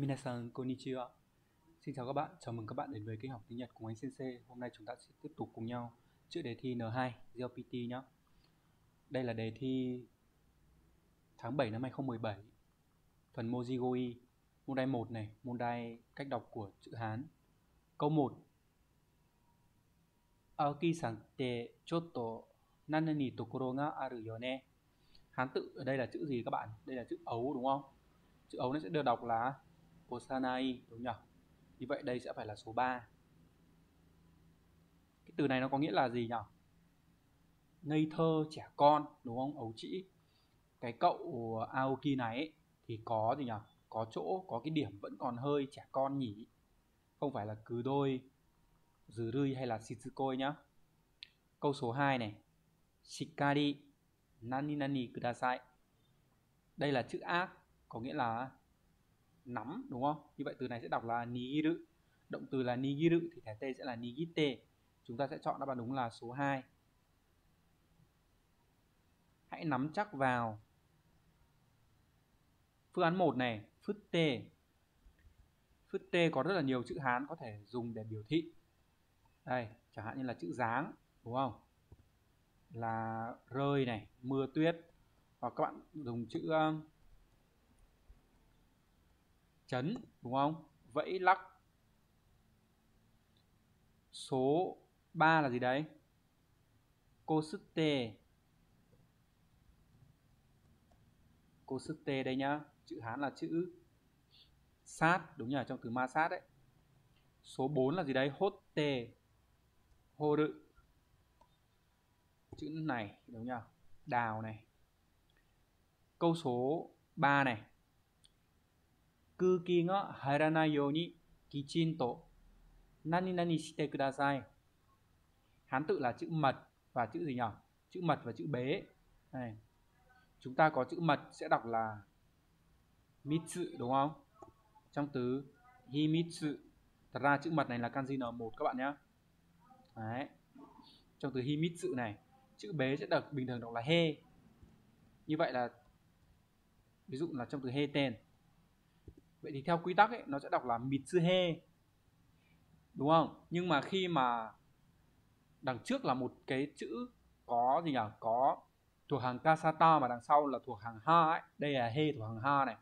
Minasan konnichiwa. Xin chào các bạn, chào mừng các bạn đến với kênh học tiếng Nhật cùng anh Sensei. Hôm nay chúng ta sẽ tiếp tục cùng nhau chữa đề thi N2 GLPT nhé. Đây là đề thi tháng 7 năm 2017, phần Mojigoi, môn đai 1 này, môn đai cách đọc của chữ Hán. Câu 1. Aoki-san te chotto nana ni tokoro ga aru yo ne. Hán tự ở đây là chữ gì các bạn? Đây là chữ ấu đúng không? Chữ ấu nó sẽ được đọc là Osanai đúng nhỉ? Như vậy đây sẽ phải là số 3. Cái từ này nó có nghĩa là gì nhỉ? Ngây thơ, trẻ con đúng không? Ấu trĩ. Cái cậu ờ, Aoki này ấy, thì có gì nhỉ? Có chỗ, có cái điểm vẫn còn hơi trẻ con nhỉ? Không phải là cứ đôi, dừ rươi hay là shitsukoi nhá. Câu số 2 này. Shikari nani nani kudasai. Đây là chữ ác, có nghĩa là nắm đúng không? Như vậy từ này sẽ đọc là nigiru. Động từ là nigiru thì thẻ t sẽ là nigite. Chúng ta sẽ chọn đáp án đúng là số 2. Hãy nắm chắc vào. Phương án 1 này, futte. Futte có rất là nhiều chữ Hán có thể dùng để biểu thị. Đây, chẳng hạn như là chữ dáng, đúng không? Là rơi này, mưa tuyết. Hoặc các bạn dùng chữ chấn, đúng không? Vẫy lắc. Số 3 là gì đấy? cô sức tê cô sức tê đây nhá. Chữ Hán là chữ sát, đúng nhỉ trong từ ma sát đấy. Số 4 là gì đấy? hốt tê Hô rự. Chữ này, đúng nhỉ? Đào này. Câu số 3 này 空気が入らないようにきちんと何々してください. Hán tự là chữ mật và chữ gì nhỉ? Chữ mật và chữ bế. Này. Chúng ta có chữ mật sẽ đọc là mitsu đúng không? Trong từ himitsu. Thật ra chữ mật này là kanji N1 các bạn nhé. Đấy. Trong từ himitsu này, chữ bế sẽ được bình thường đọc là he. Như vậy là ví dụ là trong từ he tên vậy thì theo quy tắc ấy, nó sẽ đọc là mitsuhe đúng không? Nhưng mà khi mà đằng trước là một cái chữ có gì nhỉ? Có thuộc hàng kasata mà đằng sau là thuộc hàng ha ấy. Đây là he thuộc hàng ha này.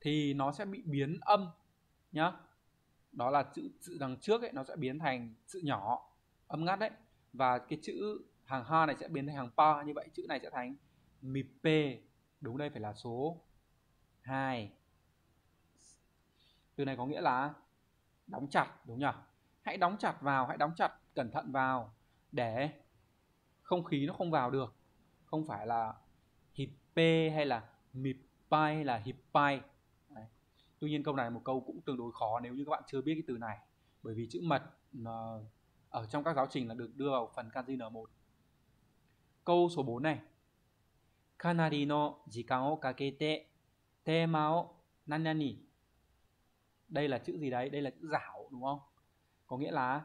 Thì nó sẽ bị biến âm nhá. Đó là chữ chữ đằng trước ấy, nó sẽ biến thành chữ nhỏ, âm ngắt đấy. Và cái chữ hàng ha này sẽ biến thành hàng pa. Như vậy chữ này sẽ thành mipe đúng đây phải là số 2 từ này có nghĩa là đóng chặt, đúng nhỉ? Hãy đóng chặt vào, hãy đóng chặt cẩn thận vào để không khí nó không vào được. Không phải là hippe hay là mipai hay là hippai Đấy. tuy nhiên câu này một câu cũng tương đối khó nếu như các bạn chưa biết cái từ này. Bởi vì chữ mật ở trong các giáo trình là được đưa vào phần kanji N1 câu số 4 này. Kanari no jikan o kakete tema o nanani đây là chữ gì đấy? Đây là chữ giảo đúng không? Có nghĩa là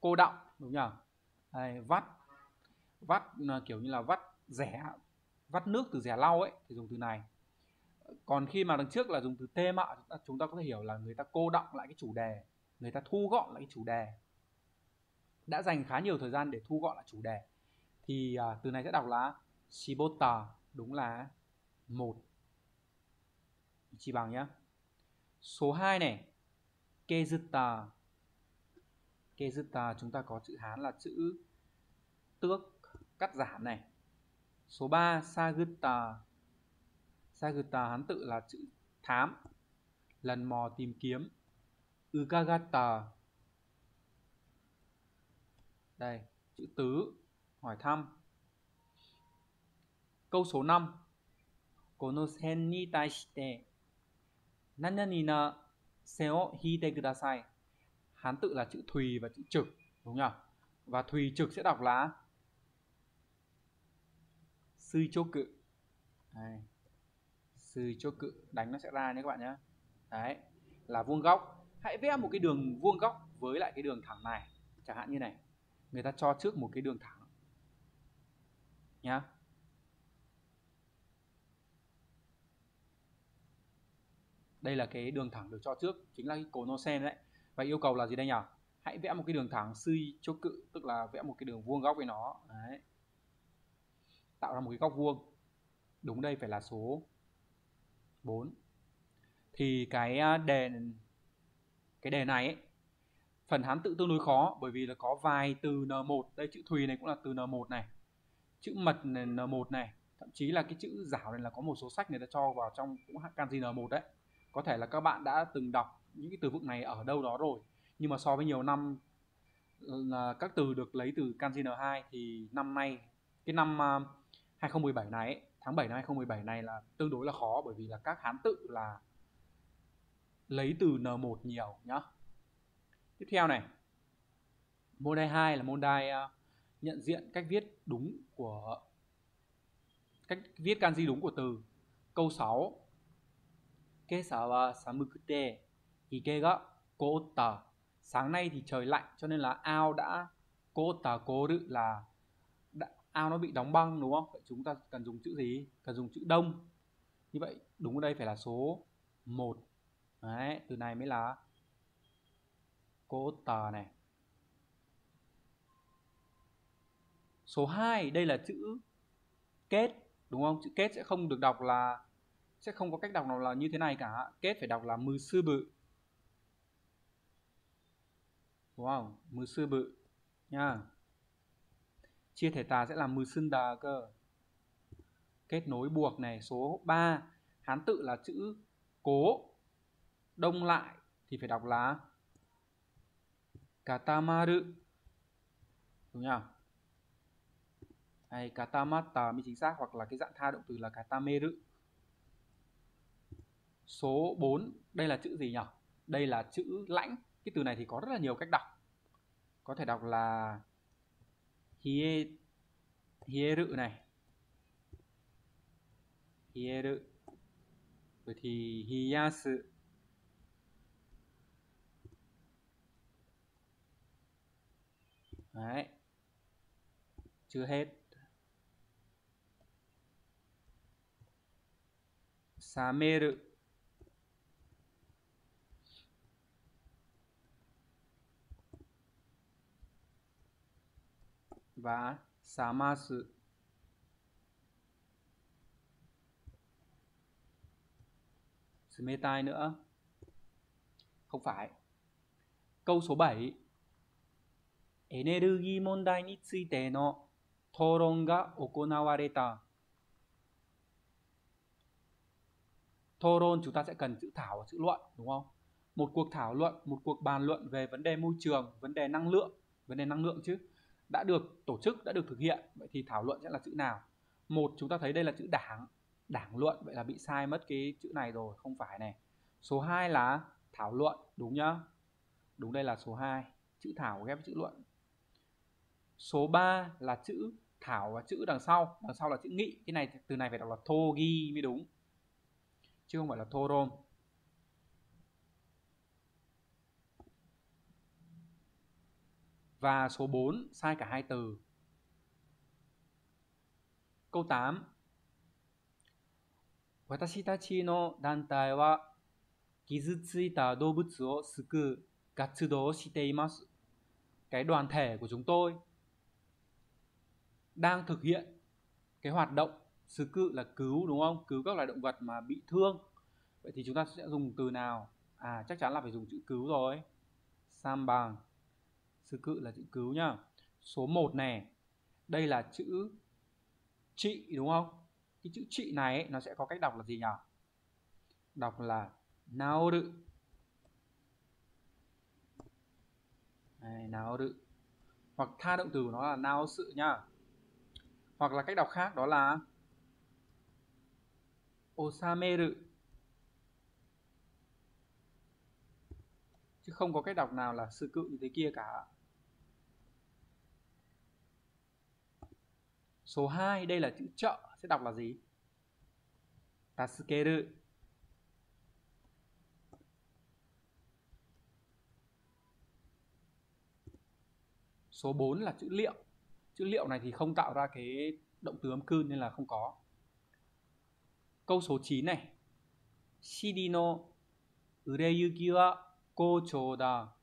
cô động đúng nhỉ đây, vắt. Vắt ờ, kiểu như là vắt rẻ vắt nước từ rẻ lau ấy thì dùng từ này. Còn khi mà đằng trước là dùng từ tê mạ chúng ta có thể hiểu là người ta cô động lại cái chủ đề người ta thu gọn lại cái chủ đề. Đã dành khá nhiều thời gian để thu gọn lại chủ đề. Thì à, từ này sẽ đọc là shibota đúng là một. Chỉ bằng nhá. Số 2 này. Kezuta. Kezuta chúng ta có chữ Hán là chữ tước, cắt giảm này. Số 3 Saguta Saguta Hán tự là chữ thám, lần mò tìm kiếm. Ukagata. Đây, chữ tứ, hỏi thăm. Câu số 5. Konosen ni taishite Nanyanina seo hite kudasai. Hán tự là chữ thùy và chữ trực, đúng nhỉ? Và thùy trực sẽ đọc là sư chô cự. Đây. Sư chô cự, đánh nó sẽ ra nhé các bạn nhé. Đấy, là vuông góc. Hãy vẽ một cái đường vuông góc với lại cái đường thẳng này, chẳng hạn như này. Người ta cho trước một cái đường thẳng. Nhá. Đây là cái đường thẳng được cho trước chính là cái sen đấy. Và yêu cầu là gì đây nhỉ? Hãy vẽ một cái đường thẳng suy cho cự tức là vẽ một cái đường vuông góc với nó. Đấy. tạo ra một cái góc vuông. Đúng đây phải là số 4 thì cái à, đề cái đề này ấy, phần hán tự tương đối khó bởi vì là có vài từ N1 đây chữ Thùy này cũng là từ N1 này. Chữ mật này N1 này. Thậm chí là cái chữ giảo này là có một số sách người ta cho vào trong cũng kanji N1 đấy có thể là các bạn đã từng đọc những cái từ vựng này ở đâu đó rồi nhưng mà so với nhiều năm ờ, là các từ được lấy từ kanji N2 thì năm nay cái năm 2017 à, này tháng 7 năm 2017 này là tương đối là khó bởi vì là các hán tự là lấy từ N1 nhiều nhá. Tiếp theo này. Môn đai 2 là môn đai uh, nhận diện cách viết đúng của cách viết kanji đúng của từ. Câu 6. Kesa thì samukute hige ga kota. Sáng nay thì trời lạnh cho nên là ao đã kota koru là ao nó bị đóng băng đúng không? Vậy chúng ta cần dùng chữ gì? Cần dùng chữ đông. Như vậy đúng ở đây phải là số 1. Đấy, từ này mới là kota này. Số 2, đây là chữ kết đúng không? Chữ kết sẽ không được đọc là sẽ không có cách đọc nào là như thế này cả. Kết phải đọc là mư sư bự. wow? Mư sư bự. Nha. Chia thể tà sẽ là mư sưng đà cơ. Kết nối buộc này, số 3 hán tự là chữ cố. Đông lại thì phải đọc là katamaru. Đúng nhỉ? Hay katamata mới chính xác, hoặc là cái dạng tha động từ là katameru số 4 đây là chữ gì nhỉ đây là chữ lãnh cái từ này thì có rất là nhiều cách đọc có thể đọc là hie hieru này hieru rồi thì hiyasu Đấy. Chưa hết. Sameru. và samasu. Sumetai nữa. Không phải. Câu số 7. Energy mondai ni tsuite no toron ga okonawareta. Toron chúng ta sẽ cần chữ thảo và chữ luận đúng không? Một cuộc thảo luận, một cuộc bàn luận về vấn đề môi trường, vấn đề năng lượng, vấn đề năng lượng chứ đã được tổ chức, đã được thực hiện, vậy thì thảo luận sẽ là chữ nào? Một, chúng ta thấy đây là chữ đảng. Đảng luận, vậy là bị sai mất cái chữ này rồi, không phải này. Số 2 là thảo luận, đúng nhá? Đúng, đây là số 2 chữ thảo ghép với chữ luận. Số 3 là chữ thảo và chữ đằng sau. Đằng sau là chữ nghị. Cái này, từ này phải đọc là thô ghi mới đúng. Chứ không phải là thô rôm. Và số 4 sai cả hai từ. Câu 8. Watashi tachi no dantai wa kizutsuita suku shite imasu. Cái đoàn thể của chúng tôi đang thực hiện cái hoạt động sứ cự là cứu, đúng không? Cứu các loài động vật mà bị thương. Vậy thì chúng ta sẽ dùng từ nào? À chắc chắn là phải dùng chữ cứu rồi. Sam bằng sư cự là chữ cứu nhá. Số 1 này đây là chữ trị đúng không? Cái chữ trị này ấy, nó sẽ có cách đọc là gì nhỉ? Đọc là naoru này, naoru hoặc tha động từ của nó là nao sự nhá. Hoặc là cách đọc khác đó là osameru chứ không có cách đọc nào là sư cự như thế kia cả. Số 2 đây là chữ trợ sẽ đọc là gì? Tasukeru. Số 4 là chữ liệu. Chữ liệu này thì không tạo ra cái động từ âm cư nên là không có. Câu số 9 này. Shidi no ureyuki wa kochou da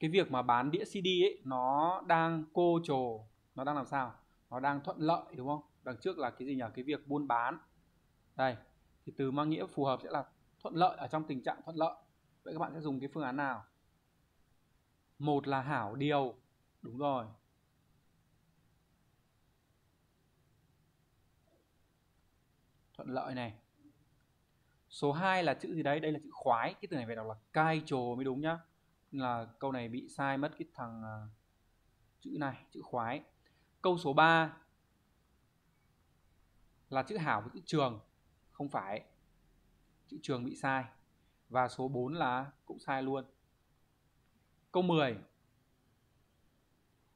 cái việc mà bán đĩa CD ấy, nó đang cô trồ, nó đang làm sao? Nó đang thuận lợi, đúng không? Đằng trước là cái gì nhỉ? Cái việc buôn bán. Đây, thì từ mang nghĩa phù hợp sẽ là thuận lợi, ở trong tình trạng thuận lợi. Vậy các bạn sẽ dùng cái phương án nào? Một là hảo điều. Đúng rồi. Thuận lợi này. Số 2 là chữ gì đấy? Đây là chữ khoái. Cái từ này phải đọc là cai trồ mới đúng nhá là câu này bị sai mất cái thằng uh, chữ này chữ khoái. Câu số 3 là chữ hảo với chữ trường không phải. Chữ trường bị sai. Và số 4 là cũng sai luôn. Câu 10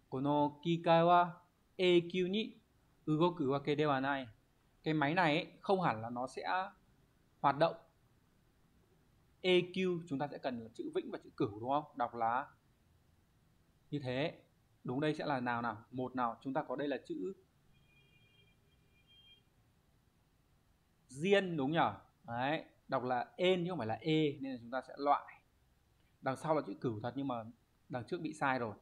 kono kikai wa eikyu ni ugoku wake dewa nai. Cái máy này ấy, không hẳn là nó sẽ hoạt động EQ chúng ta sẽ cần là chữ vĩnh và chữ cửu đúng không? Đọc là như thế. Đúng đây sẽ là nào nào? Một nào, chúng ta có đây là chữ diên đúng nhỉ? Đấy, đọc là en chứ không phải là e nên là chúng ta sẽ loại. Đằng sau là chữ cửu thật nhưng mà đằng trước bị sai rồi.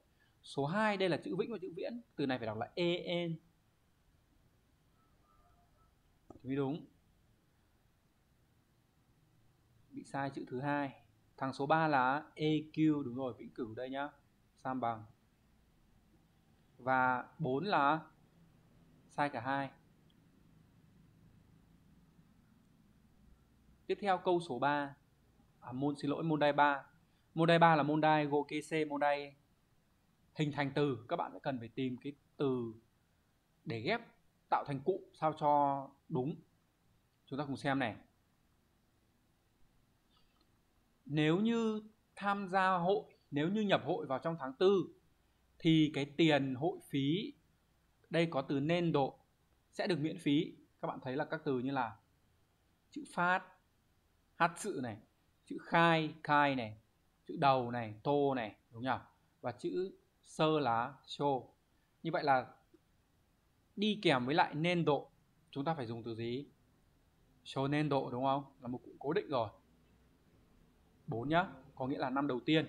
Số 2 đây là chữ vĩnh và chữ viễn, từ này phải đọc là e, en. Thì mới đúng. Bị sai chữ thứ hai. Thằng số 3 là EQ đúng rồi vĩnh cửu đây nhá. Sam bằng. Và 4 là sai cả hai. Tiếp theo câu số 3 à, môn xin lỗi môn đai 3 môn đai 3 là môn đai gokese môn đai hình thành từ. Các bạn sẽ cần phải tìm cái từ để ghép tạo thành cụ sao cho đúng. Chúng ta cùng xem này nếu như tham gia hội, nếu như nhập hội vào trong tháng 4 thì cái tiền hội phí đây có từ nên độ, sẽ được miễn phí. Các bạn thấy là các từ như là chữ phát, hát sự này, chữ khai khai này, chữ đầu này, tô này, đúng nhỉ? Và chữ sơ lá, show. Như vậy là đi kèm với lại nên độ, chúng ta phải dùng từ gì? Show nên độ, đúng không? Là một cụm cố định rồi. 4 nhá, có nghĩa là năm đầu tiên.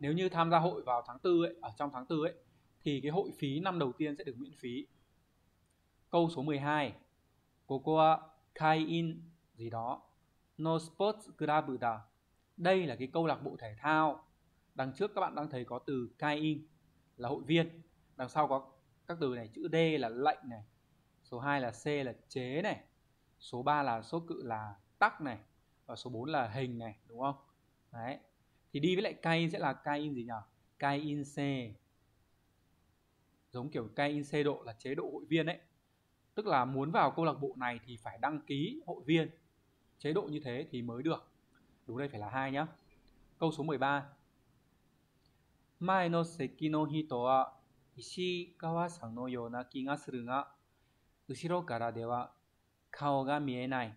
Nếu như tham gia hội vào tháng 4 ấy, ở trong tháng 4 ấy thì cái hội phí năm đầu tiên sẽ được miễn phí. Câu số 12. Koko kai in gì đó. No sports club da. Đây là cái câu lạc bộ thể thao. Đằng trước các bạn đang thấy có từ kai in là hội viên. Đằng sau có các từ này chữ D là lệnh này. Số 2 là C là chế này. Số 3 là số cự là tắc này và số 4 là hình này, đúng không? Đấy. Thì đi với lại cay sẽ là cay in gì nhỉ? Cay in C. Giống kiểu cay in C độ là chế độ hội viên ấy. Tức là muốn vào câu lạc bộ này thì phải đăng ký hội viên. Chế độ như thế thì mới được. Đúng đây, phải là hai nhá. Câu số 13 Mai no seki no hito wa Ishikawa-san no yona ki ga suru ga. Ushiro kara de wa kao ga mienai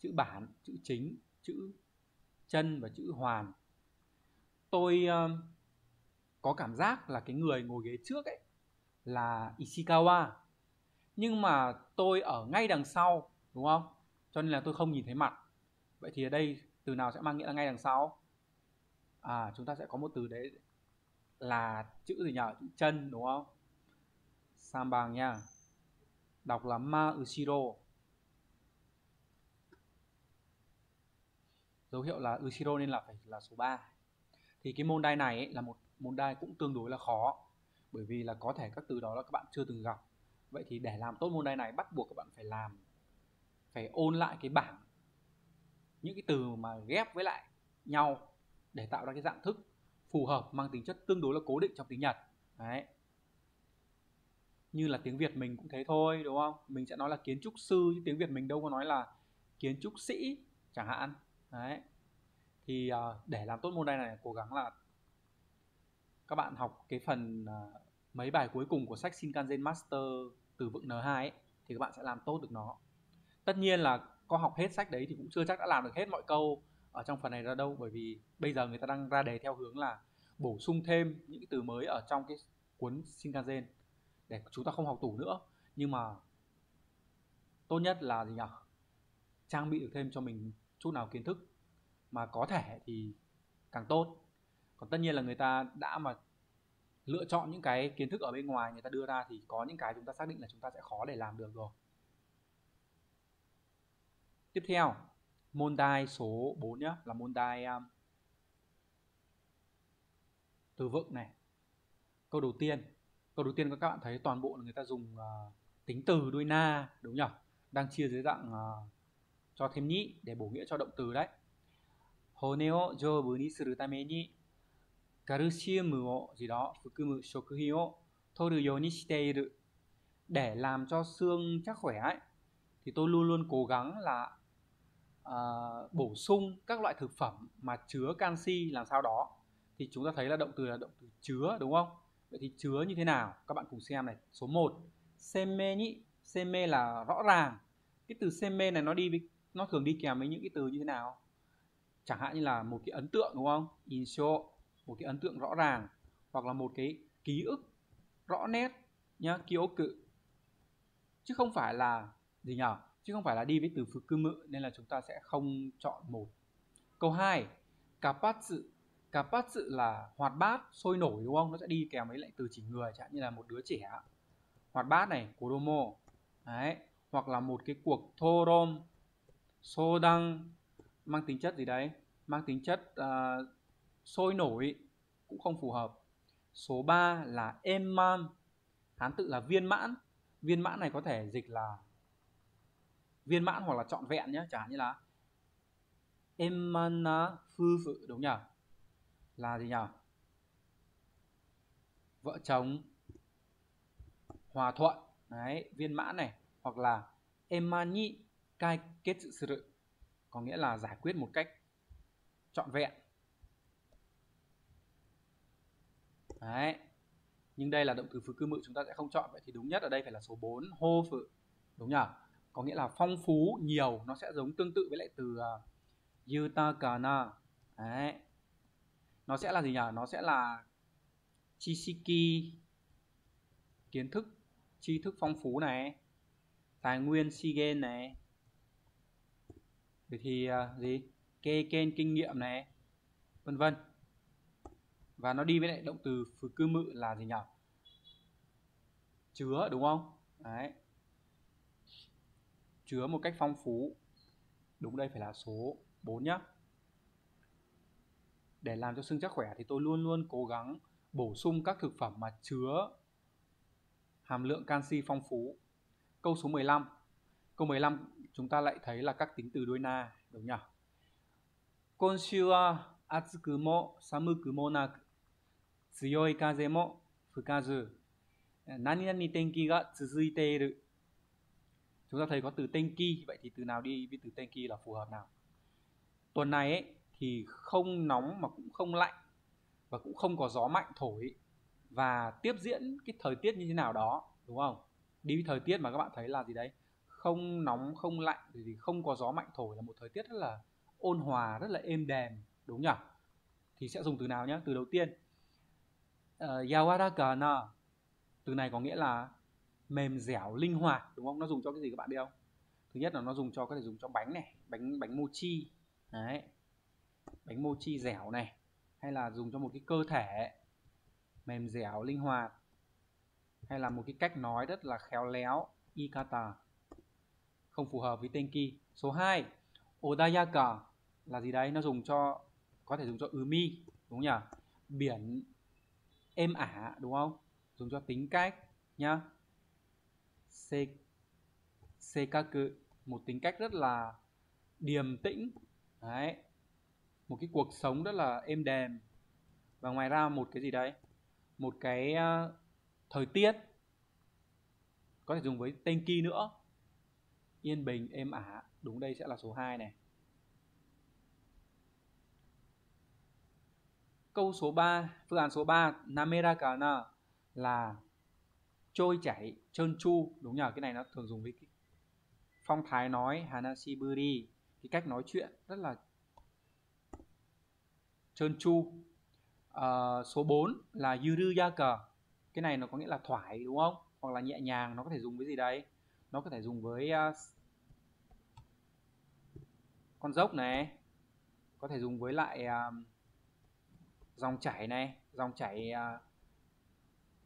chữ bản chữ chính chữ chân và chữ hoàn. Tôi uh, có cảm giác là cái người ngồi ghế trước ấy là Ishikawa. Nhưng mà tôi ở ngay đằng sau đúng không? Cho nên là tôi không nhìn thấy mặt. Vậy thì ở đây từ nào sẽ mang nghĩa là ngay đằng sau? À chúng ta sẽ có một từ đấy là chữ gì nhỉ? Chữ chân đúng không? Sam bằng nha. Đọc là ma ushiro. Dấu hiệu là Ushiro nên là phải là số 3 thì cái môn đai này ấy, là một môn đai cũng tương đối là khó bởi vì là có thể các từ đó là các bạn chưa từng gặp. Vậy thì để làm tốt môn đai này bắt buộc các bạn phải làm phải ôn lại cái bảng những cái từ mà ghép với lại nhau để tạo ra cái dạng thức phù hợp mang tính chất tương đối là cố định trong tiếng Nhật. Đấy. Như là tiếng Việt mình cũng thế thôi đúng không? Mình sẽ nói là kiến trúc sư chứ tiếng Việt mình đâu có nói là kiến trúc sĩ chẳng hạn đấy. Thì uh, để làm tốt môn này này cố gắng là các bạn học cái phần uh, mấy bài cuối cùng của sách Shinkansen Master từ vựng N2 ấy, thì các bạn sẽ làm tốt được nó. Tất nhiên là có học hết sách đấy thì cũng chưa chắc đã làm được hết mọi câu ở trong phần này ra đâu bởi vì bây giờ người ta đang ra đề theo hướng là bổ sung thêm những cái từ mới ở trong cái cuốn Shinkansen để chúng ta không học tủ nữa. Nhưng mà tốt nhất là gì nhỉ? Trang bị được thêm cho mình chút nào kiến thức mà có thể thì càng tốt. Còn tất nhiên là người ta đã mà lựa chọn những cái kiến thức ở bên ngoài người ta đưa ra thì có những cái chúng ta xác định là chúng ta sẽ khó để làm được rồi. Tiếp theo môn đai số 4 nhá là môn đai um, từ vựng này. Câu đầu tiên câu đầu tiên các bạn thấy toàn bộ là người ta dùng uh, tính từ đuôi na đúng nhỉ đang chia dưới dạng uh, cho thêm nhị để bổ nghĩa cho động từ đấy. Hone o jobu ni suru tame ni calcium o gì đó, fukumu shokuhin o toru you ni shite iru. Để làm cho xương chắc khỏe ấy thì tôi luôn luôn cố gắng là uh, bổ sung các loại thực phẩm mà chứa canxi làm sao đó thì chúng ta thấy là động từ là động từ chứa đúng không? Vậy thì chứa như thế nào? Các bạn cùng xem này, số 1. Seme nhỉ? Seme là rõ ràng. Cái từ seme này nó đi với nó thường đi kèm với những cái từ như thế nào? Chẳng hạn như là một cái ấn tượng, đúng không? Insho một cái ấn tượng rõ ràng, hoặc là một cái ký ức rõ nét, nhá, ký ức cự. Chứ không phải là gì nhỉ chứ không phải là đi với từ phứ cư mự nên là chúng ta sẽ không chọn một. Câu 2 kapatsu kapatsu là hoạt bát sôi nổi, đúng không? Nó sẽ đi kèm với lại từ chỉ người, chẳng như là một đứa trẻ. Hoạt bát này kodomo đấy, hoặc là một cái cuộc sô đăng mang tính chất gì đấy? Mang tính chất uh, sôi nổi cũng không phù hợp. Số 3 là emman hán tự là viên mãn. Viên mãn này có thể dịch là viên mãn hoặc là trọn vẹn nhé chẳng như là emana phư phụ đúng nhỉ? Là gì nhỉ? Vợ chồng hòa thuận. Đấy viên mãn này. Hoặc là emani cai kết sự có nghĩa là giải quyết một cách trọn vẹn. Đấy. Nhưng đây là động từ phứ cư mự chúng ta sẽ không chọn vậy thì đúng nhất ở đây phải là số 4 hô phự. Đúng nhỉ có nghĩa là phong phú nhiều nó sẽ giống tương tự với lại từ à, uh, yutakana đấy. Nó sẽ là gì nhỉ nó sẽ là chisiki kiến thức tri thức phong phú này tài nguyên shigen này rồi thì uh, gì? Kê kên kinh nghiệm này vân vân. Và nó đi với lại động từ phứ cư mự là gì nhỉ? Chứa đúng không? Đấy. Chứa một cách phong phú. Đúng đây phải là số 4 nhá. Để làm cho xương chắc khỏe thì tôi luôn luôn cố gắng bổ sung các thực phẩm mà chứa hàm lượng canxi phong phú. Câu số 15 câu 15 chúng ta lại thấy là các tính từ đuôi na đúng nhỉ? Konshu wa atsuku mo samuku mo naku tsuyoi kaze mo fukazu nani nani tenki ga tsuzuite iru. Chúng ta thấy có từ tenki, vậy thì từ nào đi với từ tenki là phù hợp nào? Tuần này ấy, thì không nóng mà cũng không lạnh và cũng không có gió mạnh thổi và tiếp diễn cái thời tiết như thế nào đó đúng không? Đi với thời tiết mà các bạn thấy là gì đấy? Không nóng không lạnh thì không có gió mạnh thổi là một thời tiết rất là ôn hòa rất là êm đềm đúng nhỉ? Thì sẽ dùng từ nào nhé từ đầu tiên. Uh, yawarakana. Từ này có nghĩa là mềm dẻo linh hoạt đúng không? Nó dùng cho cái gì các bạn biết không? Thứ nhất là nó dùng cho có thể dùng cho bánh này bánh bánh mochi. Đấy. Bánh mochi dẻo này. Hay là dùng cho một cái cơ thể. Mềm dẻo linh hoạt. Hay là một cái cách nói rất là khéo léo ikata không phù hợp với tenki. Số 2 odayaka là gì đấy? Nó dùng cho có thể dùng cho umi đúng nhỉ? Biển êm ả đúng không? Dùng cho tính cách nhá. Se sekaku một tính cách rất là điềm tĩnh. Đấy. Một cái cuộc sống rất là êm đềm. Và ngoài ra một cái gì đấy? Một cái uh, thời tiết. Có thể dùng với tenki nữa yên bình êm ả. Đúng đây sẽ là số 2 này. Câu số 3 phương án số 3 namerakana là trôi chảy trơn tru. Đúng nhờ cái này nó thường dùng với cái phong thái nói hanashiburi cái cách nói chuyện rất là trơn tru. Uh, số 4 là yuruyaka. Cái này nó có nghĩa là thoải đúng không? Hoặc là nhẹ nhàng nó có thể dùng với gì đấy? Nó có thể dùng với uh, con dốc này có thể dùng với lại uh, dòng chảy này dòng chảy uh,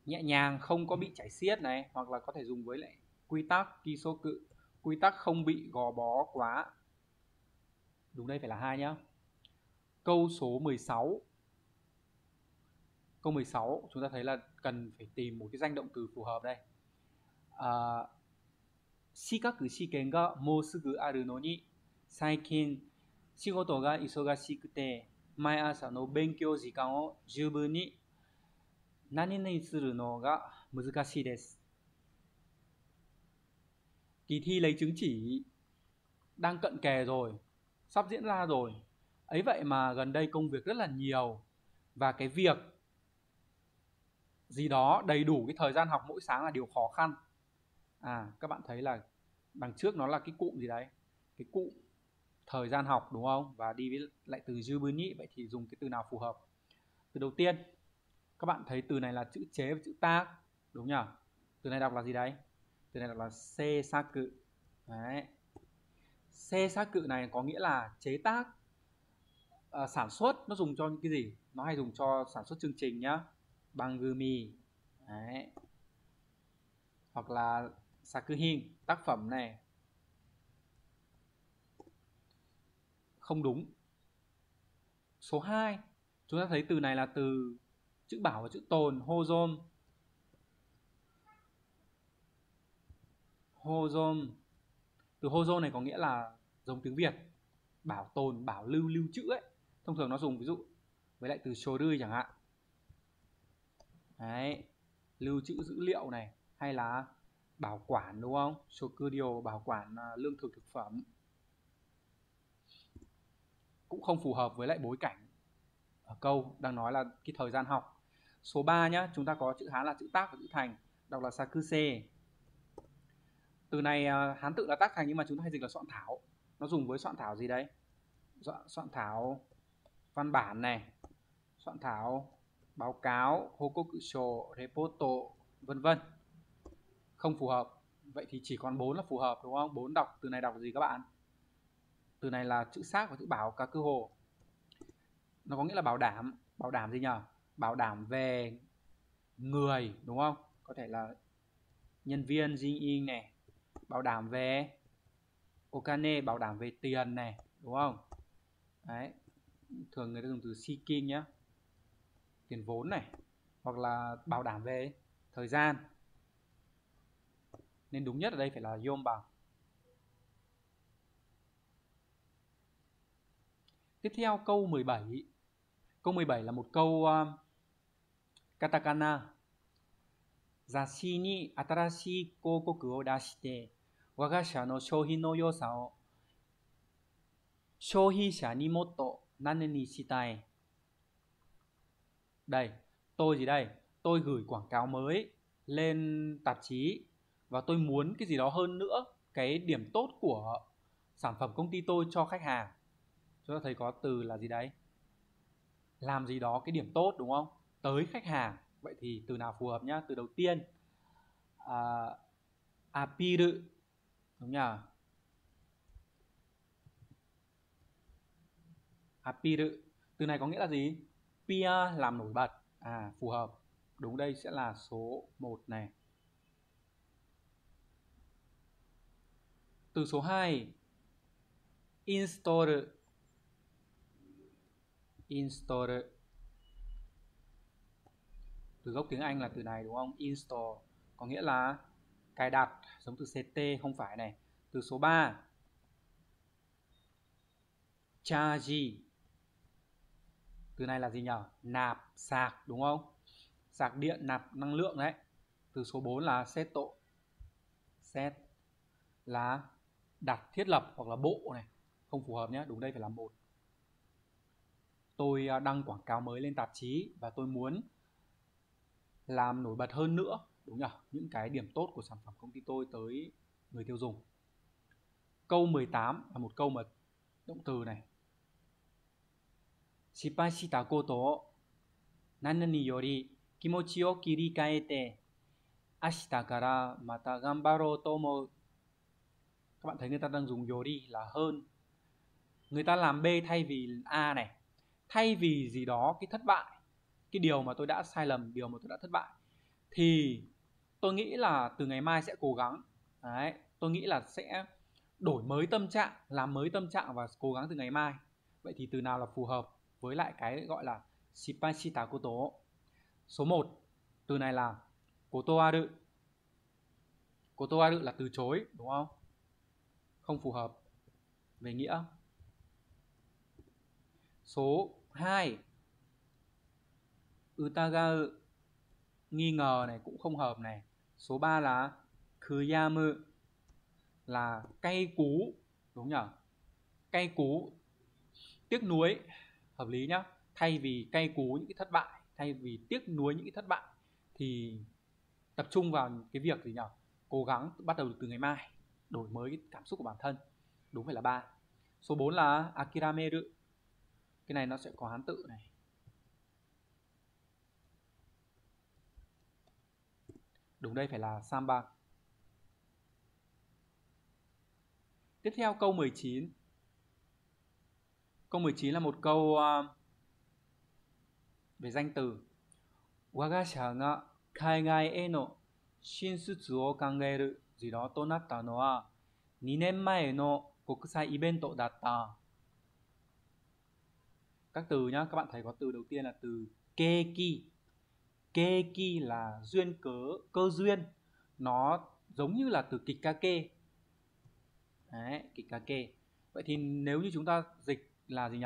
nhẹ nhàng không có bị chảy xiết này hoặc là có thể dùng với lại quy tắc kỳ số cự. Quy tắc không bị gò bó quá. Đúng đây phải là hai nhá. Câu số 16 câu 16 chúng ta thấy là cần phải tìm một cái danh động từ phù hợp đây. À, 四角試験がもうすぐあるのに最近仕事が忙しくて毎朝の勉強時間を十分に何にするのが難しいです。Kỳ thi lấy chứng chỉ đang cận kề rồi, sắp diễn ra rồi. Ấy vậy mà gần đây công việc rất là nhiều và cái việc gì đó đầy đủ cái thời gian học mỗi sáng là điều khó khăn. À, các bạn thấy là đằng trước nó là cái cụm gì đấy? Cái cụm thời gian học đúng không? Và đi với lại từ jubuni vậy thì dùng cái từ nào phù hợp? Từ đầu tiên các bạn thấy từ này là chữ chế và chữ tác đúng nhỉ từ này đọc là gì đấy? Từ này đọc là c sa cự. Đấy. C sa cự này có nghĩa là chế tác à, sản xuất. Nó dùng cho những cái gì? Nó hay dùng cho sản xuất chương trình nhá. Bằng gừ mì. Đấy. Hoặc là sakuhin tác phẩm này. Không đúng. Số 2 chúng ta thấy từ này là từ chữ bảo và chữ tồn, hozom. Hozom. Từ hozom này có nghĩa là giống tiếng việt, bảo tồn, bảo lưu lưu trữ ấy. Thông thường nó dùng ví dụ với lại từ shoru chẳng hạn. Đấy, lưu trữ dữ liệu này, hay là bảo quản đúng không số cự điều bảo quản à, lương thực thực phẩm cũng không phù hợp với lại bối cảnh ở câu đang nói là cái thời gian học Số 3 nhá, chúng ta có chữ Hán là chữ tác và chữ thành, đọc là sakuse. Từ này à, Hán tự là tác thành nhưng mà chúng ta hay dịch là soạn thảo. Nó dùng với soạn thảo gì đấy? Soạn, soạn thảo văn bản này, soạn thảo báo cáo, hokokusho, reporto, vân vân. Không phù hợp. Vậy thì chỉ còn bốn là phù hợp đúng không? bốn đọc từ này đọc gì các bạn? Từ này là chữ xác và chữ bảo cả cơ hồ. Nó có nghĩa là bảo đảm, bảo đảm gì nhỉ? bảo đảm về người đúng không có thể là nhân viên dinh in này bảo đảm về okane bảo đảm về tiền này đúng không đấy thường người ta dùng từ seeking nhá tiền vốn này hoặc là bảo đảm về thời gian nên đúng nhất ở đây phải là yom bằng tiếp theo câu 17 câu 17 là một câu uh, カタカナ雑誌に新しい広告を出して我が社の商品の良さを消費者にもっと何にしたい đây tôi gì đây tôi gửi quảng cáo mới lên tạp chí và tôi muốn cái gì đó hơn nữa cái điểm tốt của sản phẩm công ty tôi cho khách hàng. Chúng ta thấy có từ là gì đấy? Làm gì đó cái điểm tốt đúng không? Tới khách hàng. Vậy thì từ nào phù hợp nhá? Từ đầu tiên à, apiru đúng nhỉ apiru từ này có nghĩa là gì? Pia làm nổi bật. À phù hợp. Đúng đây sẽ là số 1 này. Từ số 2 install install từ gốc tiếng Anh là từ này, đúng không? Install có nghĩa là cài đặt giống từ CT không phải này. Từ số 3 charge từ này là gì nhỉ? Nạp sạc, đúng không? Sạc điện, nạp năng lượng đấy. Từ số 4 là set tội. Set là đặt thiết lập hoặc là bộ này, không phù hợp nhé đúng đây phải là một. Tôi à, đăng quảng cáo mới lên tạp chí và tôi muốn làm nổi bật hơn nữa, đúng nhỉ? Những cái điểm tốt của sản phẩm công ty tôi tới người tiêu dùng. Câu 18 là một câu mà động từ này. Shippai shita koto o nani ni yori kimochi o các bạn thấy người ta đang dùng yori là hơn. Người ta làm B thay vì A này. Thay vì gì đó cái thất bại, cái điều mà tôi đã sai lầm, điều mà tôi đã thất bại, thì tôi nghĩ là từ ngày mai sẽ cố gắng. Đấy, tôi nghĩ là sẽ đổi mới tâm trạng, làm mới tâm trạng và cố gắng từ ngày mai. Vậy thì từ nào là phù hợp với lại cái gọi là shipashita koto số 1 từ này là kotoaru. Kotoaru là từ chối, đúng không? Không phù hợp. Về nghĩa. Số 2 utagau nghi ngờ này cũng không hợp này. Số 3 là kuyamu. Là cay cú. Đúng nhỉ cay cú. Tiếc nuối. Hợp lý nhá. Thay vì cay cú những cái thất bại, thay vì tiếc nuối những cái thất bại, thì tập trung vào cái việc gì nhỉ cố gắng bắt đầu từ ngày mai đổi mới cái cảm xúc của bản thân. Đúng phải là ba. Số 4 là akirameru. Cái này nó sẽ có hán tự này. Đúng đây, phải là samba. Tiếp theo câu 19 câu 19 là một câu à, về danh từ. Wagasha kaigai e no shinsutsu o kangeru. 進出を考える gì đó となったのは2年前の国際イベントだった các từ nhá các bạn thấy có từ đầu tiên là từ keki keki là duyên cớ cơ duyên nó giống như là từ kikake đấy kikake vậy thì nếu như chúng ta dịch là gì nhỉ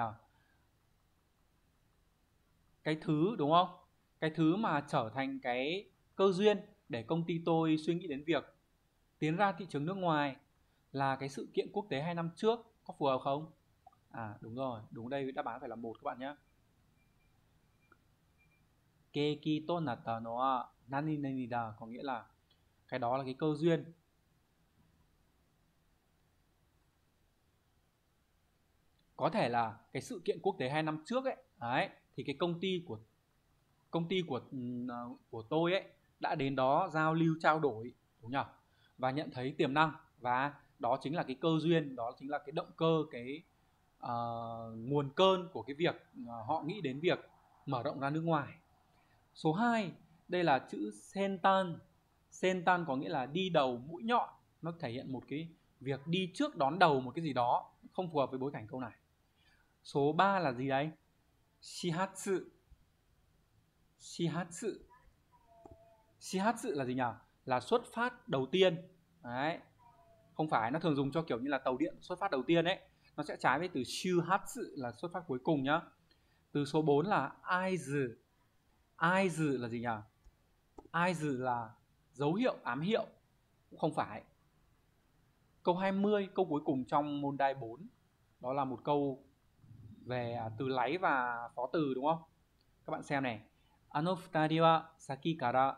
cái thứ đúng không cái thứ mà trở thành cái cơ duyên để công ty tôi suy nghĩ đến việc tiến ra thị trường nước ngoài là cái sự kiện quốc tế hai năm trước, có phù hợp không? À đúng rồi, đúng đây, đáp án phải là một các bạn nhé. Keki to nata no nani nani da có nghĩa là, cái đó là cái cơ duyên. Có thể là cái sự kiện quốc tế hai năm trước ấy, đấy, thì cái công ty của, công ty của ừ, à, của tôi ấy đã đến đó giao lưu, trao đổi, đúng không? Và nhận thấy tiềm năng. Và đó chính là cái cơ duyên đó chính là cái động cơ cái uh, nguồn cơn của cái việc uh, họ nghĩ đến việc mở rộng ra nước ngoài. Số 2 đây là chữ sentan. Sentan có nghĩa là đi đầu mũi nhọn. Nó thể hiện một cái việc đi trước đón đầu một cái gì đó không phù hợp với bối cảnh câu này. Số 3 là gì đấy? Shihatsu. Shihatsu. Shihatsu là gì nhỉ? là xuất phát đầu tiên. Đấy. Không phải nó thường dùng cho kiểu như là tàu điện xuất phát đầu tiên ấy. Nó sẽ trái với từ chưa hát sự là xuất phát cuối cùng nhá. Từ số 4 là ai dự, ai dự là gì nhỉ? Ai dự là dấu hiệu ám hiệu. Cũng không phải. Câu 20 câu cuối cùng trong môn đai 4 đó là một câu về à, từ lấy và phó từ đúng không? Các bạn xem này. Ano saki kara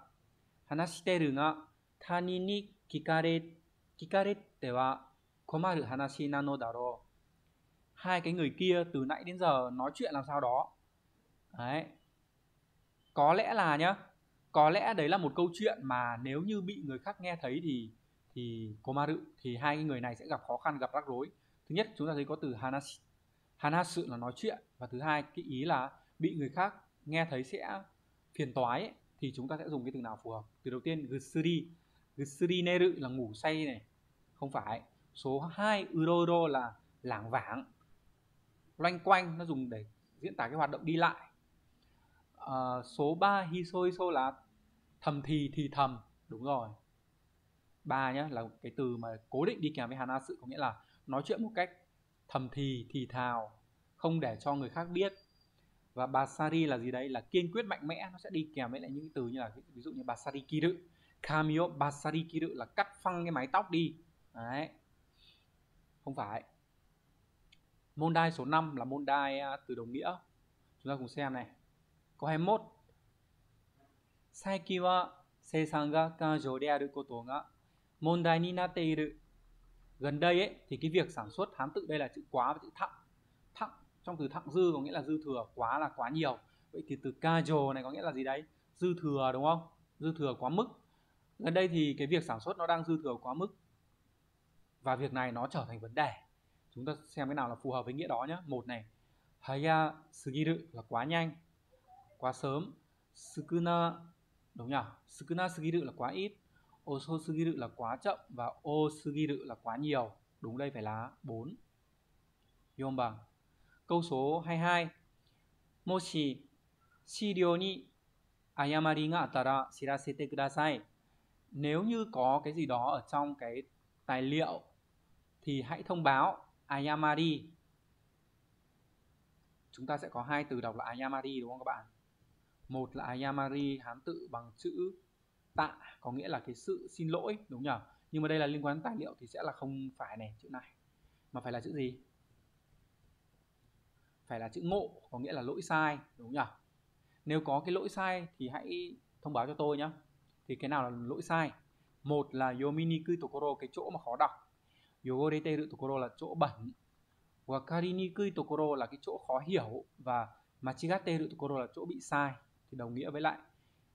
話してるが他人に聞かれ聞かれては困る話なのだろう hai cái người kia từ nãy đến giờ nói chuyện làm sao đó đấy có lẽ là nhá có lẽ đấy là một câu chuyện mà nếu như bị người khác nghe thấy thì thì komaru thì hai cái người này sẽ gặp khó khăn gặp rắc rối thứ nhất chúng ta thấy có từ hanashi hanasu là nói chuyện và thứ hai cái ý là bị người khác nghe thấy sẽ phiền toái ấy, thì chúng ta sẽ dùng cái từ nào phù hợp? Từ đầu tiên gusuri. Gusuri neru là ngủ say này không phải. Số 2 uroro là lảng vảng. Loanh quanh nó dùng để diễn tả cái hoạt động đi lại. À, số 3 hiso hiso là thầm thì thì thầm. Đúng rồi. Ba nhá là cái từ mà cố định đi kèm với hana sự có nghĩa là nói chuyện một cách thầm thì thì thào không để cho người khác biết và basari là gì đấy, là kiên quyết mạnh mẽ, nó sẽ đi kèm với lại những từ như là, ví dụ như basari kiru. Kamio basari kiru là cắt phăng cái mái tóc đi. Đấy. Không phải. Môn đai số 5 là môn đai à, từ đồng nghĩa. Chúng ta cùng xem này. Câu 21 Saiki wa seisan ga kanjou de aru koto ga mondai ni natte iru. Gần đây ấy, thì cái việc sản xuất hán tự đây là chữ quá và chữ thặng trong từ thặng dư có nghĩa là dư thừa quá là quá nhiều. Vậy thì từ casual này có nghĩa là gì đấy? Dư thừa đúng không? Dư thừa quá mức. Gần đây thì cái việc sản xuất nó đang dư thừa quá mức. Và việc này nó trở thành vấn đề. Chúng ta xem cái nào là phù hợp với nghĩa đó nhé một này, haya sugiru là quá nhanh, quá sớm. Sukuna, đúng nhỉ? Sukuna sugiru là quá ít. Oso sugiru là quá chậm và o sugiru là quá nhiều. Đúng đây phải là 4 4番 câu số 22もし資料に誤りがあったら知らせてください nếu như có cái gì đó ở trong cái tài liệu thì hãy thông báo ayamari chúng ta sẽ có hai từ đọc là ayamari đúng không các bạn một là ayamari hán tự bằng chữ tạ có nghĩa là cái sự xin lỗi đúng nhỉ nhưng mà đây là liên quan đến tài liệu thì sẽ là không phải này chữ này mà phải là chữ gì Phải là chữ ngộ, có nghĩa là lỗi sai, đúng nhỉ? Nếu có cái lỗi sai thì hãy thông báo cho tôi nhé thì cái nào là lỗi sai? Một là yominiku tokoro cái chỗ mà khó đọc. Yogoreteru tokoro là chỗ bẩn. Wakariniki tokoro là cái chỗ khó hiểu và machigateru tokoro là chỗ bị sai. Thì đồng nghĩa với lại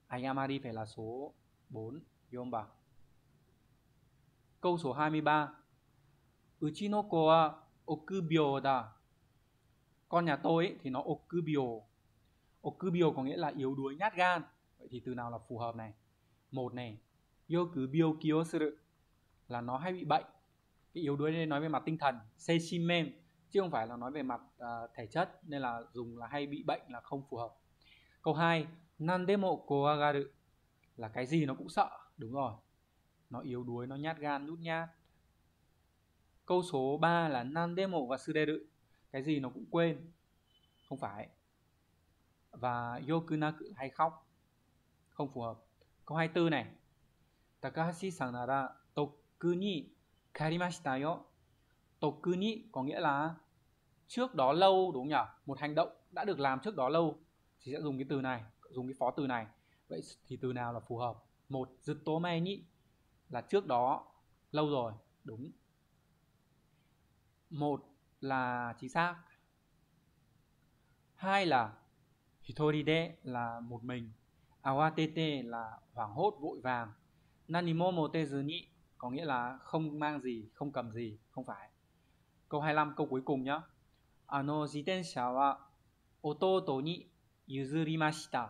ayamari phải là số 4 yomba câu số 23 uchi no ko wa okubyo da con nhà tôi ấy, thì nó okubyo okubyo có nghĩa là yếu đuối nhát gan. Vậy thì từ nào là phù hợp này? Một này yokubio kiyosuru là nó hay bị bệnh. Cái yếu đuối nên nói về mặt tinh thần seishimen chứ không phải là nói về mặt uh, thể chất nên là dùng là hay bị bệnh là không phù hợp. Câu 2 nandemo koagaru là cái gì nó cũng sợ. Đúng rồi. Nó yếu đuối nó nhát gan nhút nhát. Câu số 3 là nandemo và suderu cái gì nó cũng quên. Không phải. Và yokunaku hay khóc. Không phù hợp. Câu 24 này. Takahashi san nara toku ni karimashita yo. Toku ni có nghĩa là trước đó lâu, đúng không nhỉ? Một hành động đã được làm trước đó lâu. Thì sẽ dùng cái từ này, dùng cái phó từ này. Vậy thì từ nào là phù hợp? Một zutomei ni là trước đó, lâu rồi, đúng. Một là chính xác. Hai là hitoride là một mình. Awatete là hoảng hốt, vội vàng. Nanimo motezu ni có nghĩa là không mang gì, không cầm gì, không phải. Câu 25 câu cuối cùng nhá. Ano jitensha wa ototo ni yuzurimashita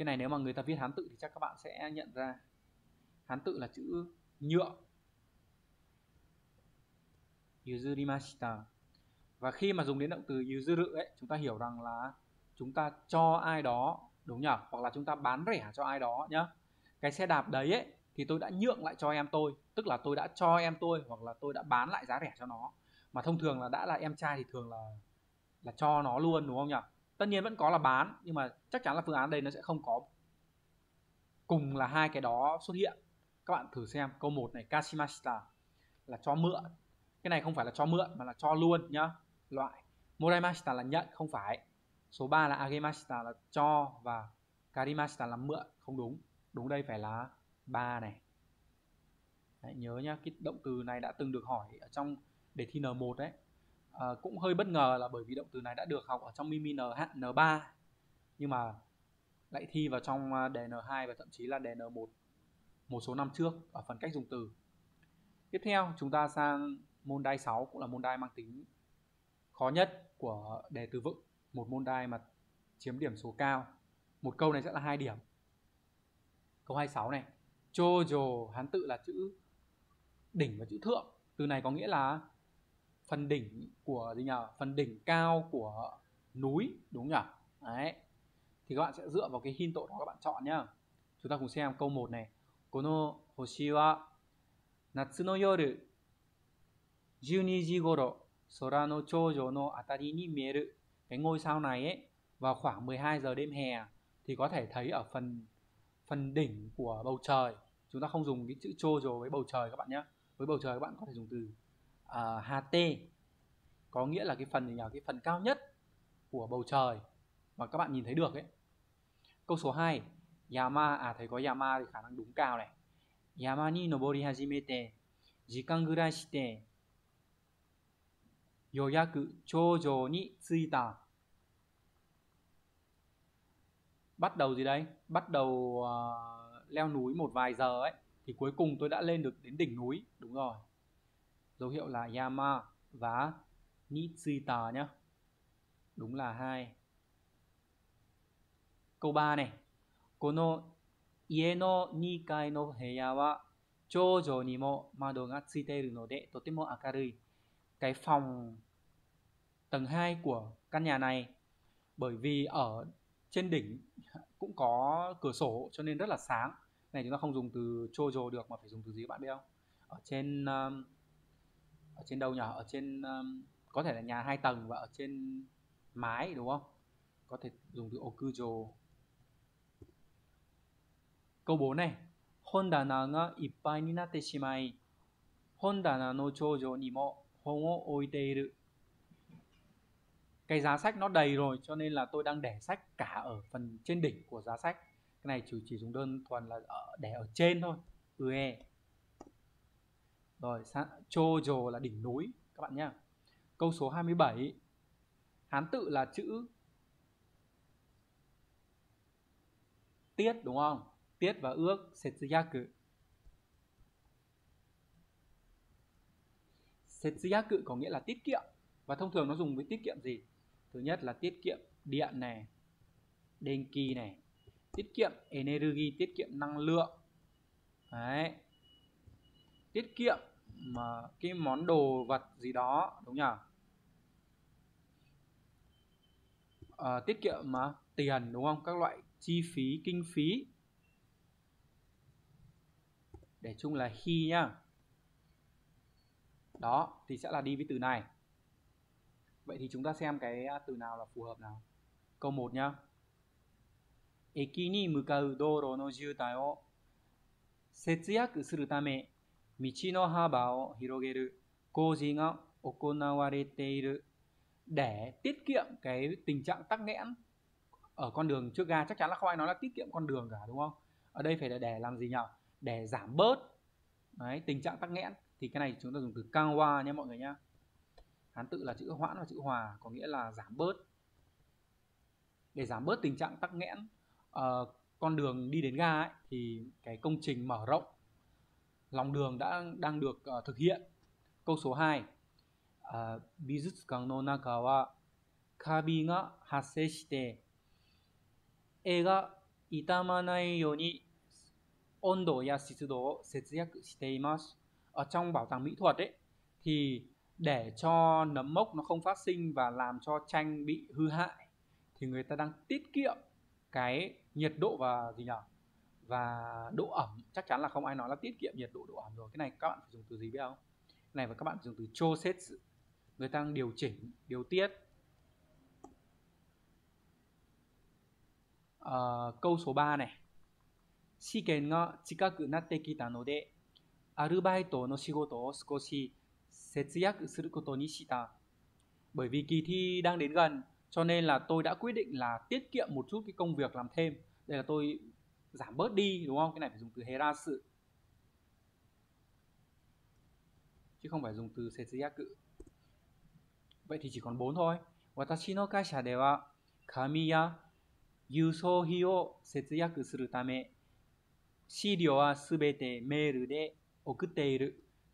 cái này nếu mà người ta viết hán tự thì chắc các bạn sẽ nhận ra. Hán tự là chữ nhượng yuzurimashita và khi mà dùng đến động từ yuzuru ấy, chúng ta hiểu rằng là chúng ta cho ai đó, đúng nhỉ hoặc là chúng ta bán rẻ cho ai đó nhá. Cái xe đạp đấy ấy, thì tôi đã nhượng lại cho em tôi. Tức là tôi đã cho em tôi hoặc là tôi đã bán lại giá rẻ cho nó. Mà thông thường là đã là em trai thì thường là là cho nó luôn, đúng không nhỉ tất nhiên vẫn có là bán, nhưng mà chắc chắn là phương án đây nó sẽ không có cùng là hai cái đó xuất hiện. Các bạn thử xem câu 1 này, kashimashita, là cho mượn cái này không phải là cho mượn mà là cho luôn nhá. Loại moraimashita là nhận không phải. Số 3 là agemashita là cho và karimashita là mượn không đúng. Đúng đây phải là ba này. Đấy, nhớ nhá cái động từ này đã từng được hỏi ở trong đề thi N1 đấy. À, cũng hơi bất ngờ là bởi vì động từ này đã được học ở trong Mimi N N3 nhưng mà lại thi vào trong à, đề N2 và thậm chí là đề N1 một số năm trước ở phần cách dùng từ. Tiếp theo chúng ta sang môn đai 6 cũng là môn đai mang tính khó nhất của đề từ vựng. Một môn đai mà chiếm điểm số cao. Một câu này sẽ là hai điểm. Câu 26 này, Jojo, hán tự là chữ đỉnh và chữ thượng. Từ này có nghĩa là phần đỉnh của gì nhỉ phần đỉnh cao của núi, đúng nhỉ đấy. Thì các bạn sẽ dựa vào cái hin tổ đó các bạn chọn nhá. Chúng ta cùng xem câu 1 này. Kono hoshi wa natsu no yoru 12時頃空の頂上のあたりに見える cái ngôi sao này ấy vào khoảng 12 giờ đêm hè thì có thể thấy ở phần phần đỉnh của bầu trời chúng ta không dùng cái chữ chojo với bầu trời các bạn nhé với bầu trời các bạn có thể dùng từ uh, HT có nghĩa là cái phần gì nhỉ cái phần cao nhất của bầu trời mà các bạn nhìn thấy được ấy câu số 2 Yama à thầy có Yama thì khả năng đúng cao này Yama ni nobori hajimete 時間ぐらいして 予約頂上に着いた bắt đầu gì đây bắt đầu uh, leo núi một vài giờ ấy thì cuối cùng tôi đã lên được đến đỉnh núi đúng rồi dấu hiệu là yama và nitsita nhé đúng là hai câu 3 này kono ie no 2階の部屋は頂上にも窓がつい cái phòng tầng 2 của căn nhà này. Bởi vì ở trên đỉnh cũng có cửa sổ cho nên rất là sáng. Này chúng ta không dùng từ jojo được mà phải dùng từ gì bạn biết không? Ở trên um, ở trên đâu nhỉ? Ở trên um, có thể là nhà hai tầng và ở trên mái đúng không? Có thể dùng từ okujo. Câu 4 này. Hôn đà nà nga ippai ni natte shimai. Hôn đà no chojo ni mo. 本を置いている cái giá sách nó đầy rồi cho nên là tôi đang để sách cả ở phần trên đỉnh của giá sách cái này chỉ chỉ dùng đơn thuần là ở, để ở trên thôi ue rồi chojo là đỉnh núi các bạn nhé câu số 27 hán tự là chữ tiết đúng không tiết và ước setsuyaku setsuyaku có nghĩa là tiết kiệm. Và thông thường nó dùng với tiết kiệm gì? Thứ nhất là tiết kiệm điện này denki này tiết kiệm energy tiết kiệm năng lượng. Đấy. Tiết kiệm mà cái món đồ vật gì đó đúng nhỉ? À, tiết kiệm mà tiền đúng không? Các loại chi phí kinh phí. Để chung là khi nhá đó thì sẽ là đi với từ này. Vậy thì chúng ta xem cái à, từ nào là phù hợp nào. Câu 1 nhá. Eki ni mukau doro no jutai o setsuyaku suru tame michi no haba o hirogeru koji ga okonawarete iru để tiết kiệm cái tình trạng tắc nghẽn ở con đường trước ga. Chắc chắn là không ai nói là tiết kiệm con đường cả đúng không? Ở đây phải là để làm gì nhỉ để giảm bớt Đấy, tình trạng tắc nghẽn thì cái này chúng ta dùng từ kangwa nhé mọi người nhé hán tự là chữ hoãn và chữ hòa có nghĩa là giảm bớt để giảm bớt tình trạng tắc nghẽn uh, con đường đi đến ga ấy, thì cái công trình mở rộng lòng đường đã đang được uh, thực hiện câu số 2 uh, 美術館の中はカビが発生して絵が傷まないように温度や湿度を節約しています ở trong bảo tàng mỹ thuật ấy thì để cho nấm mốc nó không phát sinh và làm cho tranh bị hư hại thì người ta đang tiết kiệm cái nhiệt độ và gì nhỉ và độ ẩm chắc chắn là không ai nói là tiết kiệm nhiệt độ độ ẩm rồi cái này các bạn phải dùng từ gì biết không cái này và các bạn dùng từ chosetsu người ta đang điều chỉnh điều tiết uh, câu số 3 này 試験が近くなってきたので、 アルバイトの仕事を少し節約することにした。Bởi vì kỳ thi đang đến gần, cho nên là tôi đã quyết định là tiết kiệm một chút cái công việc làm thêm. Đây là tôi giảm bớt đi, đúng không? Cái này phải dùng từ herasu. Chứ không phải dùng từ setsuyaku. Vậy thì chỉ còn 4 thôi. 私の会社では紙や郵送費を節約するため資料はすべてメールで okute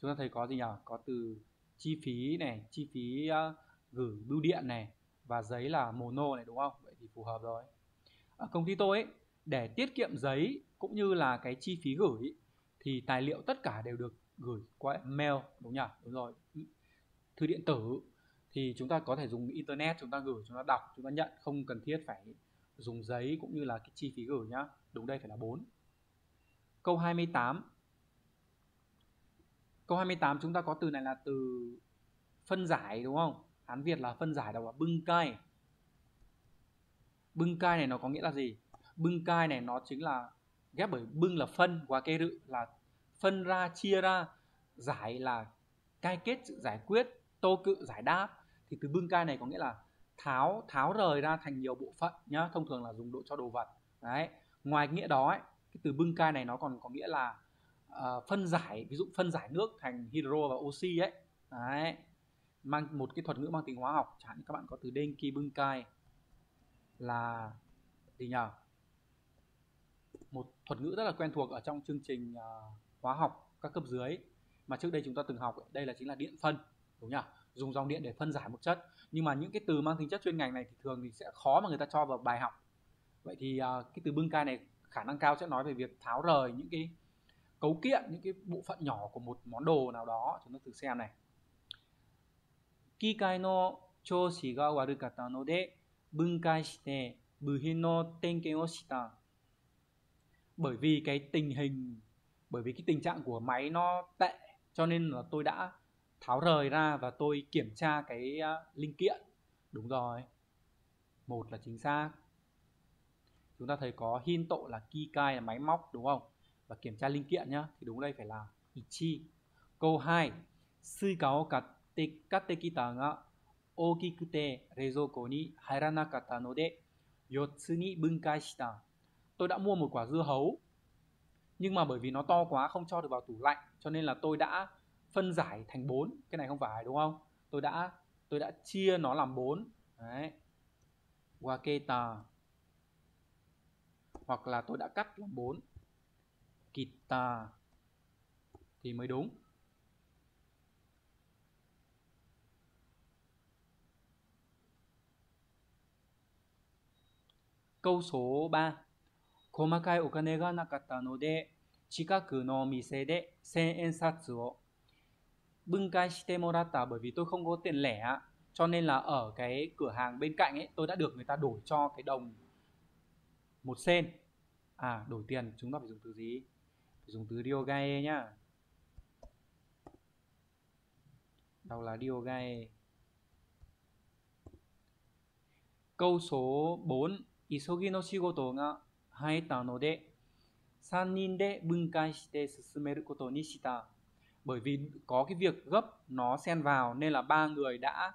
chúng ta thấy có gì nhỉ? Có từ chi phí này chi phí uh, gửi bưu điện này và giấy là mono này đúng không? Vậy thì phù hợp rồi. Ở công ty tôi ấy, để tiết kiệm giấy cũng như là cái chi phí gửi thì tài liệu tất cả đều được gửi qua mail đúng nhỉ? Đúng rồi. Thư điện tử thì chúng ta có thể dùng internet chúng ta gửi chúng ta đọc chúng ta nhận không cần thiết phải dùng giấy cũng như là cái chi phí gửi nhá. Đúng đây phải là 4 câu 28 Câu 28 chúng ta có từ này là từ phân giải đúng không? Hán Việt là phân giải đọc là bưng cai. Bưng cai này nó có nghĩa là gì? Bưng cai này nó chính là ghép bởi bưng là phân và kê rự là phân ra chia ra giải là cai kết sự giải quyết tô cự giải đáp thì từ bưng cai này có nghĩa là tháo tháo rời ra thành nhiều bộ phận nhá thông thường là dùng độ cho đồ vật đấy ngoài nghĩa đó ấy, cái từ bưng cai này nó còn có nghĩa là uh, phân giải ví dụ phân giải nước thành hydro và oxy ấy. Đấy. Mang một cái thuật ngữ mang tính hóa học chẳng hạn các bạn có từ denki bưng cai là gì nhỉ một thuật ngữ rất là quen thuộc ở trong chương trình uh, hóa học các cấp dưới mà trước đây chúng ta từng học đây là chính là điện phân đúng nhỉ dùng dòng điện để phân giải một chất. Nhưng mà những cái từ mang tính chất chuyên ngành này thì thường thì sẽ khó mà người ta cho vào bài học. Vậy thì uh, cái từ bưng cai này khả năng cao sẽ nói về việc tháo rời những cái cấu kiện những cái bộ phận nhỏ của một món đồ nào đó, chúng ta thử xem này. Kikai no chōshi ga warukata no de bunkai shite buhin no tenken o shita. Bởi vì cái tình hình, bởi vì cái tình trạng của máy nó tệ, cho nên là tôi đã tháo rời ra và tôi kiểm tra cái à, linh kiện. Đúng rồi. Một là chính xác. Chúng ta thấy có hin tội là kikai là máy móc, đúng không? và kiểm tra linh kiện nhá, thì đúng đây phải là ichi. Câu 2 suica o katte katte kita ga okikute reizouko ni hairanakata node yotsu ni bunkai shita. Tôi đã mua một quả dưa hấu, nhưng mà bởi vì nó to quá, không cho được vào tủ lạnh, cho nên là tôi đã phân giải thành bốn. Cái này không phải, đúng không? Tôi đã tôi đã chia nó làm bốn. Đấy. Waketa. Hoặc là tôi đã cắt làm bốn kita thì mới đúng câu số 3細かいお金がなかったので近くのお店で千円札を分解してもらった bởi vì tôi không có tiền lẻ cho nên là ở cái cửa hàng bên cạnh ấy tôi đã được người ta đổi cho cái đồng một sen à đổi tiền chúng ta phải dùng từ gì phải dùng từ diogae nhá. Đọc là diogae câu số 4 isogi no shigoto ga haeta no de 3 nin de bunkai shite susumeru koto ni shita. Bởi vì có cái việc gấp nó xen vào nên là ba người đã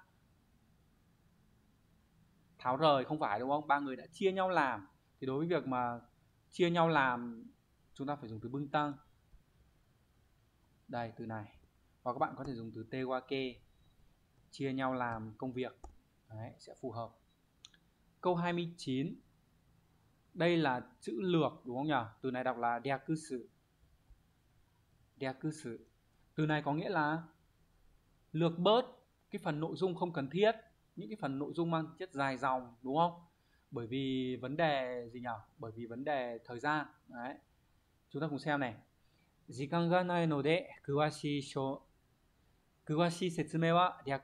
tháo rời, không phải, đúng không? Ba người đã chia nhau làm. Thì đối với việc mà chia nhau làm chúng ta phải dùng từ bưng tăng đây từ này. Hoặc các bạn có thể dùng từ tewake chia nhau làm công việc. Đấy, sẽ phù hợp. Câu 29 đây là chữ lược đúng không nhỉ? Từ này đọc là deakusu deakusu từ này có nghĩa là lược bớt cái phần nội dung không cần thiết những cái phần nội dung mang chất dài dòng đúng không? Bởi vì vấn đề gì nhỉ? Bởi vì vấn đề thời gian. Đấy chúng ta cùng xem này 時間がないので詳しい詳しい説明は略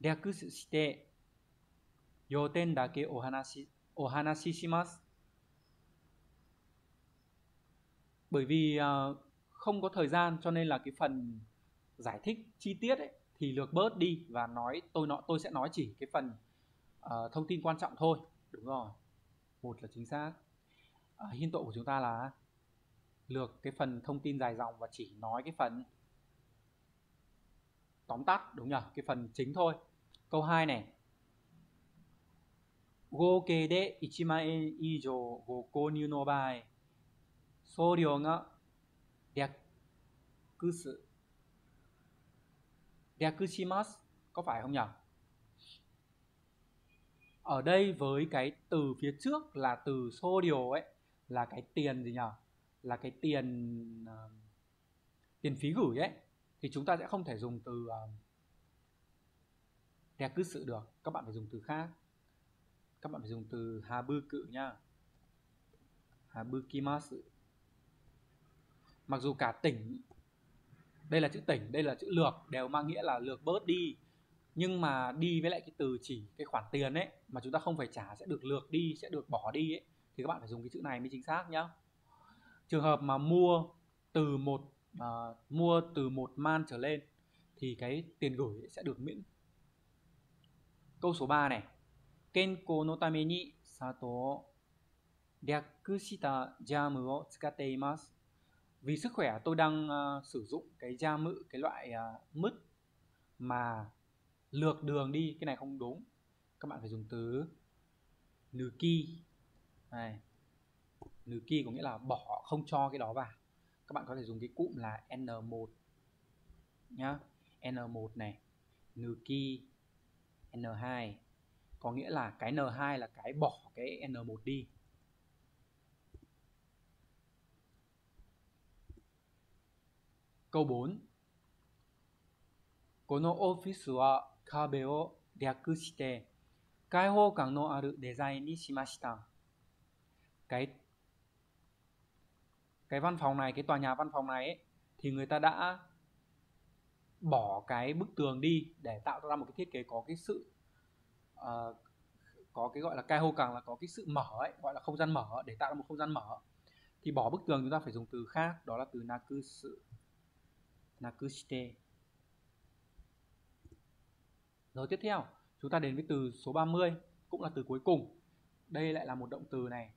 略して要点だけお話お話しします bởi vì uh, không có thời gian cho nên là cái phần giải thích chi tiết ấy, thì lược bớt đi và nói tôi nói tôi sẽ nói chỉ cái phần uh, thông tin quan trọng thôi đúng rồi một là chính xác uh, hiên tội của chúng ta là lược cái phần thông tin dài dòng và chỉ nói cái phần tóm tắt đúng nhỉ cái phần chính thôi câu 2 này 合計で1万円以上ご購入の場合、送料が略す。略します。Có phải không nhỉ? Ở đây với cái từ phía trước là từ số điều ấy là cái tiền gì nhỉ? Là cái tiền uh, tiền phí gửi ấy thì chúng ta sẽ không thể dùng từ ờ, uh, đẹp cư sự được các bạn phải dùng từ khác. Các bạn phải dùng từ hà bư cự nha. Hà bư kimasu mặc dù cả tỉnh đây là chữ tỉnh đây là chữ lược đều mang nghĩa là lược bớt đi. Nhưng mà đi với lại cái từ chỉ cái khoản tiền ấy mà chúng ta không phải trả sẽ được lược đi sẽ được bỏ đi ấy thì các bạn phải dùng cái chữ này mới chính xác nhá trường hợp mà mua từ một à, mua từ một man trở lên thì cái tiền gửi sẽ được miễn. Câu số 3 này. Kenko no tame ni sato ryaku shita jam wo tsukatte imasu. Vì sức khỏe tôi đang uh, sử dụng cái da mự cái loại uh, mứt mà lược đường đi cái này không đúng. Các bạn phải dùng từ nuki. Này. Nuki có nghĩa là bỏ không cho cái đó vào. Các bạn có thể dùng cái cụm là N1 nhá. N1 này, nuki, N2 có nghĩa là cái N2 là cái bỏ cái N1 đi câu 4このオフィスは壁を略して開放感のあるデザインにしました cái cái văn phòng này cái tòa nhà văn phòng này ấy, thì người ta đã bỏ cái bức tường đi để tạo ra một cái thiết kế có cái sự uh, có cái gọi là cai hô càng là có cái sự mở ấy gọi là không gian mở để tạo ra một không gian mở. Thì bỏ bức tường chúng ta phải dùng từ khác đó là từ nakusu nakushite. Rồi tiếp theo chúng ta đến với từ số 30 cũng là từ cuối cùng. Đây lại là một động từ này.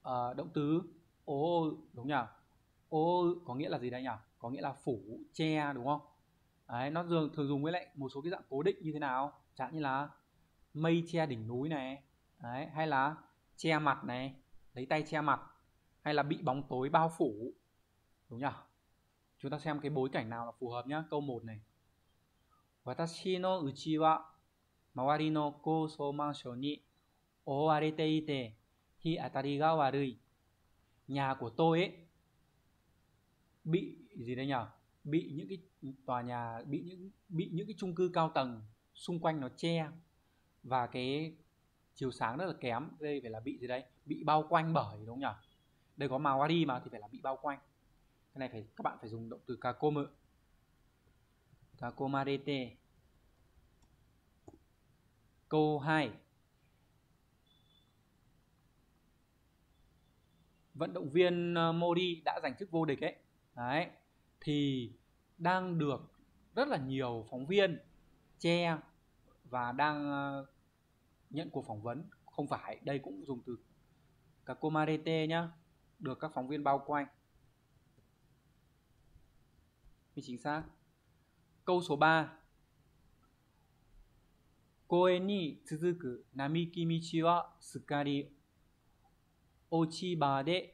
Uh, động từ ô, đúng nhỉ ô, có nghĩa là gì đây nhỉ có nghĩa là phủ che, đúng không? Đấy, nó thường thường dùng với lại một số cái dạng cố định như thế nào? Chẳng như là mây che đỉnh núi này, đấy, hay là che mặt này, lấy tay che mặt, hay là bị bóng tối bao phủ, đúng nhỉ chúng ta xem cái bối cảnh nào là phù hợp nhá, câu 1 này. Watashi no uchi wa mawari no kouso ni owarete ite, hi atari ga warui nhà của tôi ấy, bị gì đây nhỉ bị những cái tòa nhà, bị những bị những cái chung cư cao tầng xung quanh nó che. Và cái chiều sáng rất là kém, đây phải là bị gì đây bị bao quanh bởi, đúng không nhỉ đây có màu đi mà thì phải là bị bao quanh. Cái này phải, các bạn phải dùng động từ kakomu kakomarete câu 2 vận động viên ờ, Modi đã giành chức vô địch ấy. Đấy, thì đang được rất là nhiều phóng viên che và đang ờ, nhận cuộc phỏng vấn. Không phải, đây cũng dùng từ Kakomarete nhá, được các phóng viên bao quanh. Mới chính xác. Câu số 3公園に続く並木道はすっかり ochiba de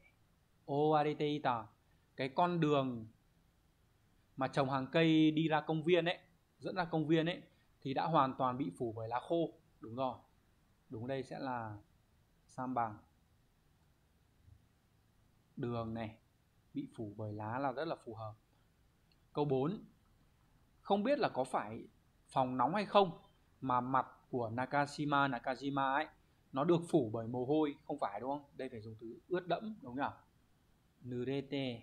Oareteita cái con đường mà trồng hàng cây đi ra công viên ấy, dẫn ra công viên ấy, thì đã hoàn toàn bị phủ bởi lá khô. Đúng rồi. Đúng đây sẽ là sam bằng đường này bị phủ bởi lá là rất là phù hợp. Câu 4 không biết là có phải phòng nóng hay không, mà mặt của Nakashima, Nakajima ấy nó được phủ bởi mồ hôi không phải đúng không? Đây phải dùng từ ướt đẫm đúng không nurete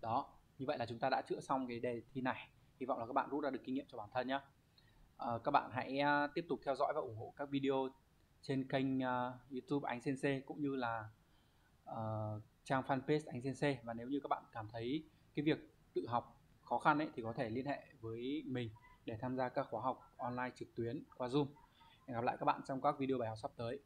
đó như vậy là chúng ta đã chữa xong cái đề thi này. Hy vọng là các bạn rút ra được kinh nghiệm cho bản thân nhé à, các bạn hãy à, tiếp tục theo dõi và ủng hộ các video trên kênh uh, YouTube Ánh Sensei cũng như là uh, trang fanpage Ánh Sensei và nếu như các bạn cảm thấy cái việc tự học khó khăn ấy thì có thể liên hệ với mình để tham gia các khóa học online trực tuyến qua Zoom. Hẹn gặp lại các bạn trong các video bài học sắp tới.